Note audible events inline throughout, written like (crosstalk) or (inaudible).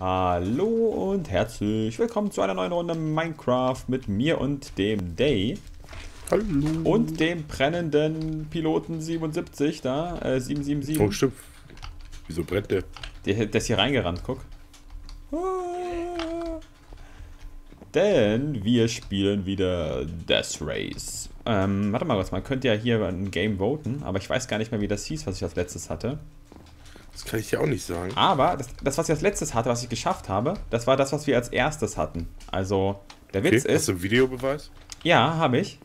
Hallo und herzlich willkommen zu einer neuen Runde Minecraft mit mir und dem Day. Hallo. Und dem brennenden Piloten 77 da, äh, 777. Oh, stimmt. Wieso brennt der? Der, der ist hier reingerannt, guck. Ah. Denn wir spielen wieder Death Race. Ähm, warte mal kurz, man könnte ja hier ein Game voten, aber ich weiß gar nicht mehr, wie das hieß, was ich als letztes hatte. Das kann ich ja auch nicht sagen. Aber das, das, was ich als letztes hatte, was ich geschafft habe, das war das, was wir als erstes hatten. Also, der Witz okay, ist. Hast du einen Videobeweis? Ja, habe ich.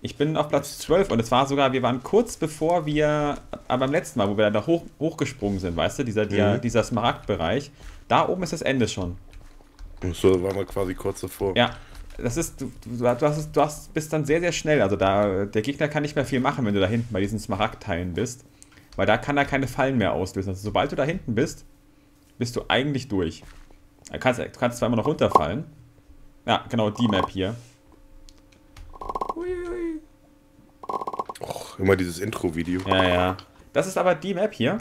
Ich bin auf Platz 12 und es war sogar, wir waren kurz bevor wir, aber beim letzten Mal, wo wir da hoch, hochgesprungen sind, weißt du, dieser, mhm. dieser Smaragdbereich, da oben ist das Ende schon. So, da waren wir quasi kurz davor. Ja, das ist, du, du, hast, du hast, bist dann sehr, sehr schnell. Also da, der Gegner kann nicht mehr viel machen, wenn du da hinten bei diesen Smaragdteilen bist. Weil da kann er keine Fallen mehr auslösen. Also sobald du da hinten bist, bist du eigentlich durch. Du kannst, du kannst zwar immer noch runterfallen. Ja, genau die Map hier. Och, immer dieses Intro-Video. Ja, ja. Das ist aber die Map hier.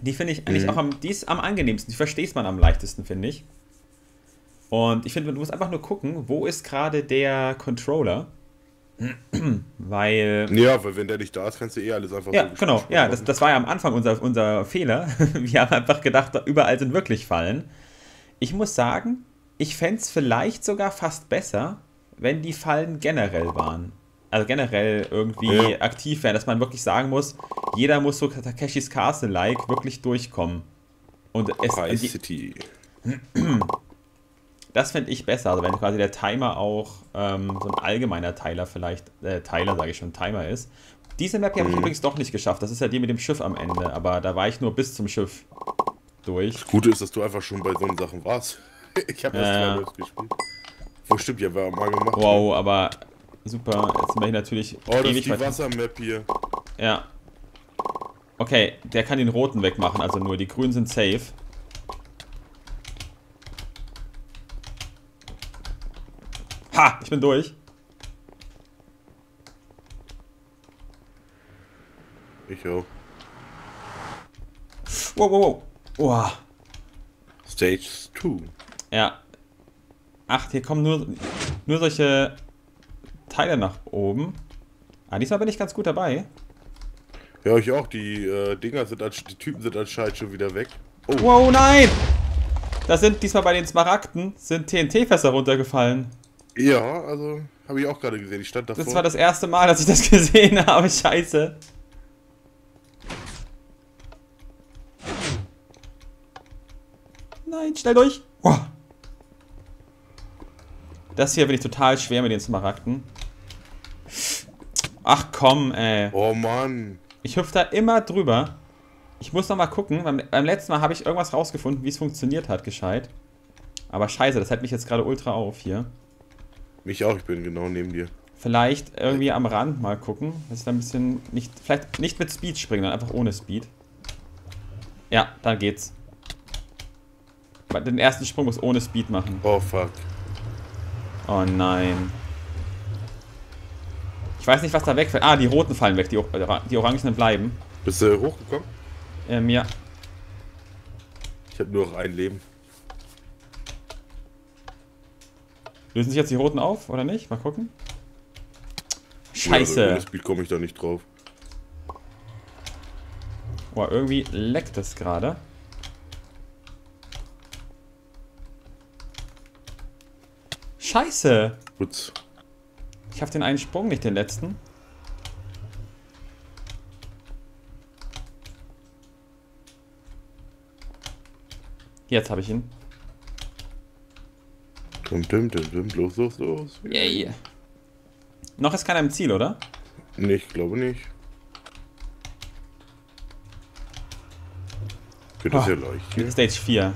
Die finde ich eigentlich mhm. auch am, die ist am angenehmsten. Die versteht man am leichtesten, finde ich. Und ich finde, du musst einfach nur gucken, wo ist gerade der Controller. Weil. Ja, weil wenn der nicht da ist, kannst du eh alles einfach Ja, so genau. Ja, das, das war ja am Anfang unser, unser Fehler. (laughs) Wir haben einfach gedacht, überall sind wirklich Fallen. Ich muss sagen, ich fände es vielleicht sogar fast besser, wenn die Fallen generell waren. Also generell irgendwie ja. aktiv wären, dass man wirklich sagen muss, jeder muss so Takeshis Castle-like wirklich durchkommen. Und es. High City. (clears throat) Das fände ich besser, also wenn quasi der Timer auch ähm, so ein allgemeiner Teiler vielleicht, äh, Teiler sage ich schon, Timer ist. Diese Map hier habe ich mhm. übrigens doch nicht geschafft. Das ist ja die mit dem Schiff am Ende, aber da war ich nur bis zum Schiff durch. Das Gute ist, dass du einfach schon bei so Sachen warst. (laughs) ich habe erst äh, gespielt. Wo stimmt ja, wer mal gemacht. Wow, aber super. Jetzt bin ich natürlich. Oh, das ist die Wassermap hier. Ja. Okay, der kann den roten wegmachen, also nur die grünen sind safe. Ich bin durch. Ich auch. Wow, wow, wow. wow. Stage 2. Ja. Ach, hier kommen nur, nur solche Teile nach oben. Ah, diesmal bin ich ganz gut dabei. Ja, ich auch. Die äh, Dinger sind als, die Typen sind anscheinend schon wieder weg. Oh. Wow, nein! Da sind diesmal bei den Smaragden sind TNT-Fässer runtergefallen. Ja, also habe ich auch gerade gesehen. Ich stand davor. Das war das erste Mal, dass ich das (laughs) gesehen habe. Scheiße. Nein, schnell durch. Oh. Das hier bin ich total schwer mit den Smaragden. Ach komm, ey. Oh Mann. Ich hüpfe da immer drüber. Ich muss noch mal gucken. Beim, beim letzten Mal habe ich irgendwas rausgefunden, wie es funktioniert hat, gescheit. Aber scheiße, das hält mich jetzt gerade ultra auf hier. Mich auch, ich bin genau neben dir. Vielleicht irgendwie am Rand mal gucken, dass ich da ein bisschen nicht, vielleicht nicht mit Speed springen, sondern einfach ohne Speed. Ja, dann geht's. Den ersten Sprung muss ohne Speed machen. Oh fuck. Oh nein. Ich weiß nicht, was da wegfällt. Ah, die roten fallen weg, die, die orangenen bleiben. Bist du hochgekommen? Ähm, ja. Ich habe nur noch ein Leben. Lösen sich jetzt die roten auf, oder nicht? Mal gucken. Scheiße. Ja, Speed komme ich da nicht drauf. Boah, irgendwie leckt es gerade. Scheiße. Gut. Ich habe den einen Sprung, nicht den letzten. Jetzt habe ich ihn. Dum, dum, dum, dum, los, los, los. Yay. Yeah. Noch ist keiner im Ziel, oder? Nee, ich glaube nicht. Wird das oh. ja leicht hier. Stage 4.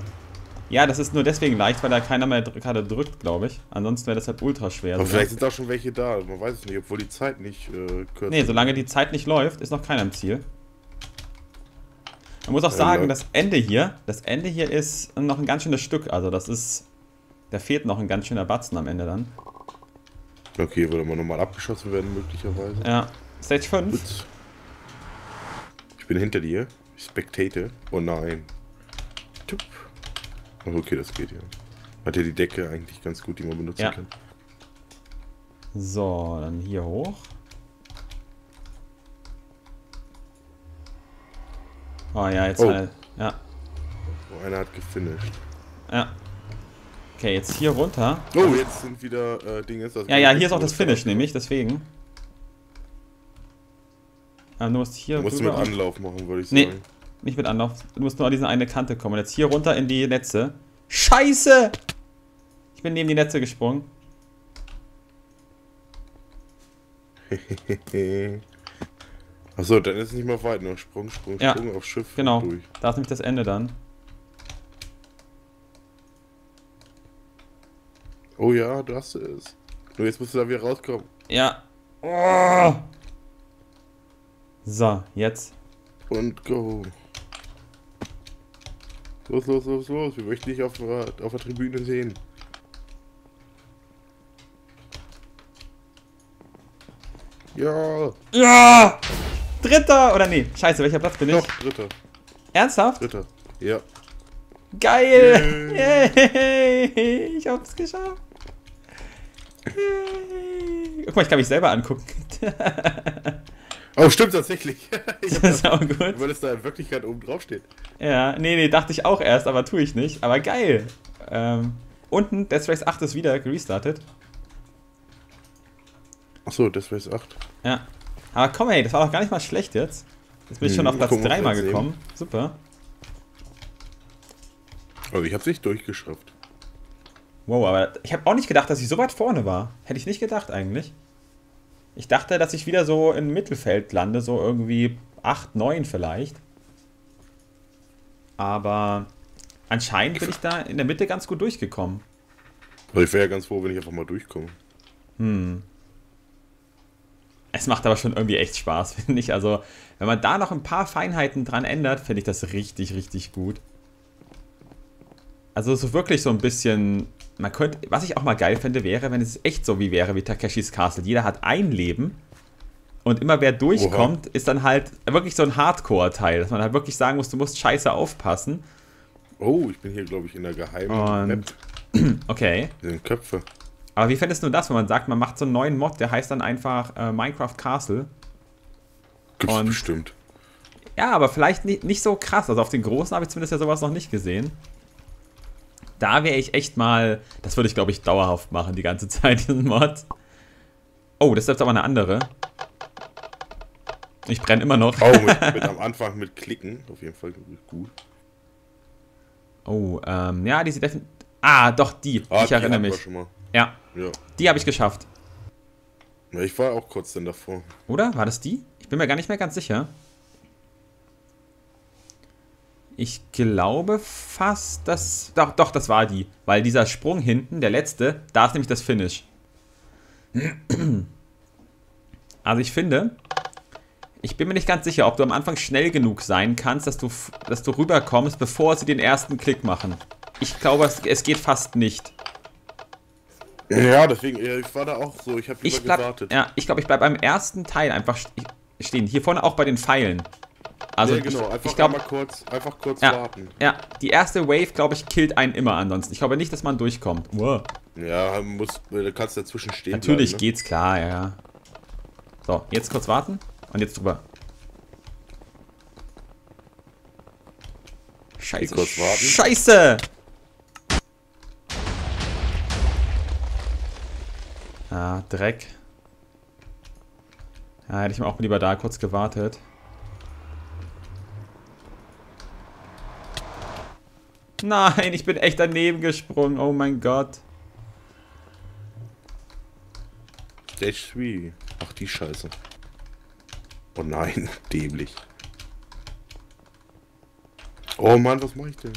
Ja, das ist nur deswegen leicht, weil da keiner mehr gerade drückt, glaube ich. Ansonsten wäre das halt ultra schwer. Aber vielleicht sind da schon welche da. Man weiß es nicht, obwohl die Zeit nicht äh, kürzer Nee, solange die Zeit nicht läuft, ist noch keiner im Ziel. Man muss auch sagen, das Ende hier, das Ende hier ist noch ein ganz schönes Stück. Also das ist da fehlt noch ein ganz schöner Batzen am Ende dann. Okay, würde man nochmal abgeschossen werden, möglicherweise. Ja. Stage 5. Gut. Ich bin hinter dir. Ich spectate. Oh nein. Tup. Oh, okay, das geht ja. Hat ja die Decke eigentlich ganz gut, die man benutzen Ja. kann. So, dann hier hoch. Oh ja, jetzt Oh. halt. Ja, Oh, einer hat gefinisht. ja. Okay, jetzt hier runter. Oh, jetzt sind wieder äh, Dinge. Ja, ja, hier ist auch das Finish nämlich, deswegen. Ähm, du musst hier Du musst mit Anlauf machen, würde ich Nee. sagen. Nicht mit Anlauf. Du musst nur an diese eine Kante kommen. Und jetzt hier runter in die Netze. Scheiße! Ich bin neben die Netze gesprungen. (laughs) Achso, dann ist es nicht mehr weit, nur Sprung, Sprung, Ja, Sprung aufs Schiff Genau. durch. Da ist nämlich das Ende dann. Oh ja, du hast es. Nur jetzt musst du da wieder rauskommen. Ja. Oh. So, jetzt. Und go. Los, los, los, los. Wir möchten dich auf, der- auf der Tribüne sehen. Ja, Ja! Dritter! Oder nee, scheiße, welcher Platz bin ich? doch, dritter, Ernsthaft? dritter. Ja. Geil! Yay! Ich hab's geschafft. Guck mal, ich kann mich selber angucken. (laughs) Oh, stimmt tatsächlich. (laughs) ich Das ist auch gut. weil es da in Wirklichkeit oben drauf steht. Ja, nee, nee, dachte ich auch erst, aber tue ich nicht. Aber geil. Ähm, unten, Death Race 8 ist wieder restartet. Achso, das wäre 8. Ja. Aber komm, ey, das war doch gar nicht mal schlecht jetzt. Jetzt bin ich Hm, schon auf Platz gucken wir 3 mal gekommen. Super. Also ich hab's nicht durchgeschafft. Wow, aber ich habe auch nicht gedacht, dass ich so weit vorne war. Hätte ich nicht gedacht eigentlich. Ich dachte, dass ich wieder so im Mittelfeld lande, so irgendwie 8, 9 vielleicht. Aber anscheinend bin ich da in der Mitte ganz gut durchgekommen. Also ich wäre ja ganz froh, wenn ich einfach mal durchkomme. Hm. Es macht aber schon irgendwie echt Spaß, (laughs) finde ich. Also, wenn man da noch ein paar Feinheiten dran ändert, finde ich das richtig, richtig gut. Also, so wirklich so ein bisschen. Man könnte, was ich auch mal geil fände, wäre, wenn es echt so wie wäre wie Takeshis Castle. Jeder hat ein Leben und immer wer durchkommt, ist dann halt wirklich so ein Hardcore-Teil, dass man halt wirklich sagen muss, du musst scheiße aufpassen. Oh, ich bin hier, glaube ich, in der geheimen Map. (clears throat) Okay. Hier sind Köpfe. Aber wie fändest du das, wenn man sagt, man macht so einen neuen Mod, der heißt dann einfach äh, Minecraft Castle? Gibt's Und- bestimmt. Ja, aber vielleicht nicht, nicht so krass. Also auf den großen habe ich zumindest ja sowas noch nicht gesehen. Da wäre ich echt mal. Das würde ich, glaube ich, dauerhaft machen, die ganze (laughs) Zeit, diesen Mod. Oh, das ist jetzt aber eine andere. Ich brenne immer noch. Oh, (laughs) mit, mit am Anfang mit Klicken. Auf jeden Fall gut. Oh, ähm, ja, die sieht definitiv. Ah, doch, die. Ah, ich die erinnere mich. Ja, Ja. die habe ich geschafft. Ich war auch kurz dann davor. Oder? War das die? Ich bin mir gar nicht mehr ganz sicher. Ich glaube fast, dass. Doch, doch, das war die. Weil dieser Sprung hinten, der letzte, da ist nämlich das Finish. (clears throat) Also ich finde, ich bin mir nicht ganz sicher, ob du am Anfang schnell genug sein kannst, dass du, dass du rüberkommst, bevor sie den ersten Klick machen. Ich glaube, es, es geht fast nicht. Ja, deswegen, ich war da auch so. Ich habe lieber Ich bleib, gewartet. ja, ich glaube, ich bleibe beim ersten Teil einfach st- stehen. Hier vorne auch bei den Pfeilen. Also ja, genau. ich, Einfach ich glaube, mal kurz, einfach kurz Ja. warten. ja, die erste Wave, glaube ich, killt einen immer ansonsten. Ich glaube nicht, dass man durchkommt. Wow. Ja, muss, du kannst dazwischen stehen Natürlich bleiben, ne? geht's klar, ja. So, jetzt kurz warten und jetzt drüber. Scheiße. kurz warten. Scheiße! Ah, Dreck. Ja, hätte ich mal auch lieber da kurz gewartet. Nein, ich bin echt daneben gesprungen. Oh mein Gott. Stage 3. Ach, die Scheiße. Oh nein, (laughs) dämlich. Oh Mann, was mache ich denn?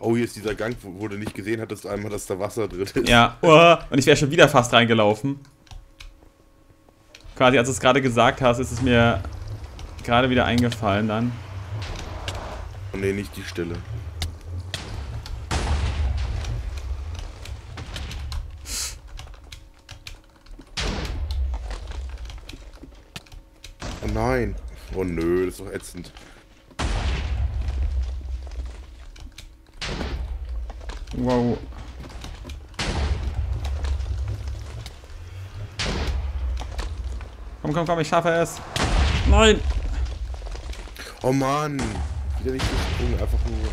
Oh, hier ist dieser Gang, wo, wo du nicht gesehen hattest einmal, dass da Wasser drin ist. Ja, (laughs) oh, und ich wäre schon wieder fast reingelaufen. Quasi, als du es gerade gesagt hast, ist es mir gerade wieder eingefallen dann. Oh ne, nicht die Stelle. Oh nein. Oh nö, das ist doch ätzend. Wow. Komm, komm, komm, ich schaffe es. Nein! Oh Mann. Wieder nicht gesprungen, einfach nur.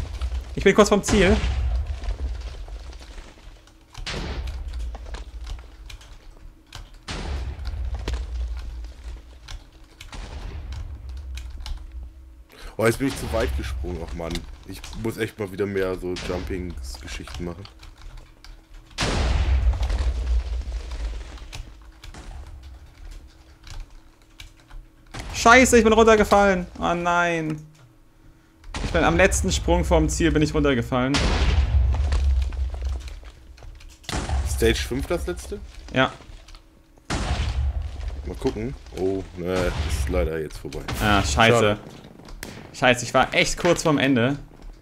Ich bin kurz vom Ziel. Oh, jetzt bin ich zu weit gesprungen, ach Mann. Ich muss echt mal wieder mehr so Jumping-Geschichten machen. Scheiße, ich bin runtergefallen. Oh nein. Ich bin am letzten Sprung vom Ziel bin ich runtergefallen. Stage 5 das letzte? Ja. Mal gucken. Oh, ne, das ist leider jetzt vorbei. Ah, scheiße. Schade. Scheiße, ich war echt kurz vorm Ende.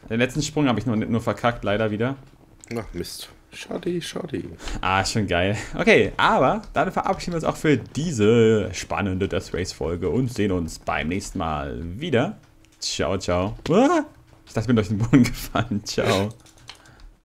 Den letzten Sprung habe ich nur, nur verkackt, leider wieder. Na, Mist. Schade, schade. Ah, schon geil. Okay, aber dann verabschieden wir uns auch für diese spannende Death Race Folge und sehen uns beim nächsten Mal wieder. Ciao, ciao. Ah, ich dachte, ich bin durch den Boden (laughs) gefallen. Ciao.